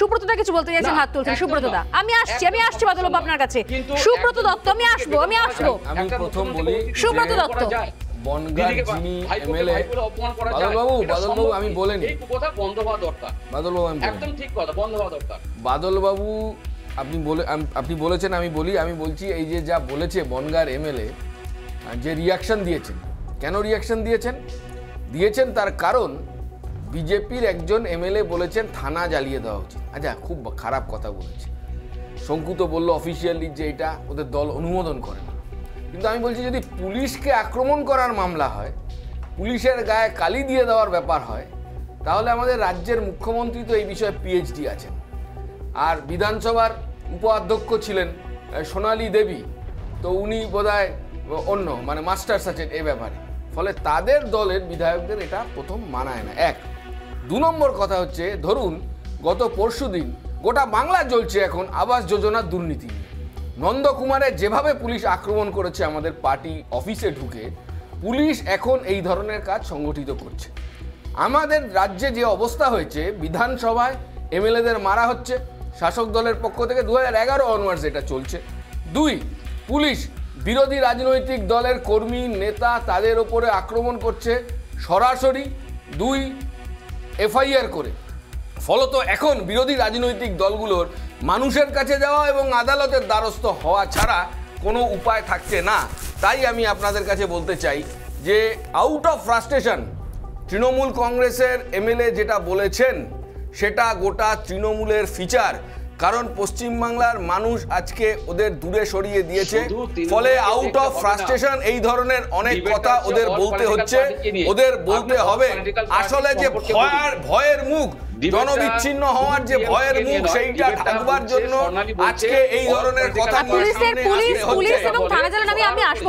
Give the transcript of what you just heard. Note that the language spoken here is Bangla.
সুব্রতদা কিছু বলতে চাইছেন হাত তুলছেন। সুব্রতদা আমি আসছি আমি আসছি বাদল আপনার কাছে। সুব্রত দত্ত আমি আসব আমি আসব। আমি প্রথম বলি সুব্রত দত্ত। করা যায়। বনগাঁ দিদিকে যিনি এমএলএ ভাই বলে অপমান করা যায়। বাদলবাবু বাদলবাবু আমি কি? কথা বন্ধ হওয়া দরকার। বাদলবাবু আমি একদম ঠিক কথা বন্ধ হওয়া দরকার। বাদলবাবু আপনি বলে আপনি বলেছেন আমি বলি আমি বলছি এই যে যা বলেছে বনগার এমএলএ যে রিয়াকশন দিয়েছেন। কেন রিয়াকশন দিয়েছেন? দিয়েছেন তার কারণ বিজেপির একজন এমএলএ বলেছেন, থানা জ্বালিয়ে দেওয়া উচিত। আচ্ছা খুব খারাপ কথা বলেছে। শঙ্কু তো বলল অফিসিয়ালি যে এটা ওদের দল অনুমোদন করে না। কিন্তু আমি বলছি, যদি পুলিশকে আক্রমণ করার মামলা হয়, পুলিশের গায়ে কালি দিয়ে দেওয়ার ব্যাপার হয়, তাহলে আমাদের রাজ্যের মুখ্যমন্ত্রী তো এই বিষয়ে পিএইচডি আছেন। আর বিধানসভার উপাধ্যক্ষ ছিলেন সোনালী দেবী। তো উনি বোধহয় অন্য মানে মাস্টার্স আছেন এ ব্যাপারে। ফলে তাদের দলের বিধায়কদের এটা প্রথম মানায় না। এক দু নম্বর কথা হচ্ছে, ধরুন গত পরশুদিন গোটা বাংলা জ্বলছে এখন আবাস যোজনার দুর্নীতি নন্দকুমারে যেভাবে পুলিশ আক্রমণ করেছে আমাদের পার্টি অফিসে ঢুকে, পুলিশ এখন এই ধরনের কাজ সংগঠিত করছে। আমাদের রাজ্যে যে অবস্থা হয়েছে, বিধানসভায় এমএলএদের মারা হচ্ছে, শাসক দলের পক্ষ থেকে দু হাজার এগারো অনওয়ার্ডস এটা চলছে। দুই, পুলিশ বিরোধী রাজনৈতিক দলের কর্মী, নেতা তাদের ওপরে আক্রমণ করছে সরাসরি। দুই এফআইআর করে। ফলত এখন বিরোধী রাজনৈতিক দলগুলোর মানুষের কাছে যাওয়া এবং আদালতের দ্বারস্থ হওয়া ছাড়া কোনো উপায় থাকছে না। তাই আমি আপনাদের কাছে বলতে চাই যে আউট অফ ফ্রাস্ট্রেশন তৃণমূল কংগ্রেসের এমএলএ যেটা বলেছেন, সেটা গোটা তৃণমূলের ফিচার কারণ পশ্চিমবাংলার মানুষ আজকে ওদের দূরে সরিয়ে দিয়েছে। ফলে আউট অফ ফ্রাস্ট্রেশন এই ধরনের অনেক কথা ওদের বলতে হচ্ছে। ওদের বলতে হবে আসলে যে ভয়ের ভয়ের মুখ জনবিচ্ছিন্ন হওয়ার যে ভয়ের মুখ সেইটা থাকবার জন্য আজকে এই ধরনের কথা পুলিশ পুলিশ এবং থানা আমি আসব।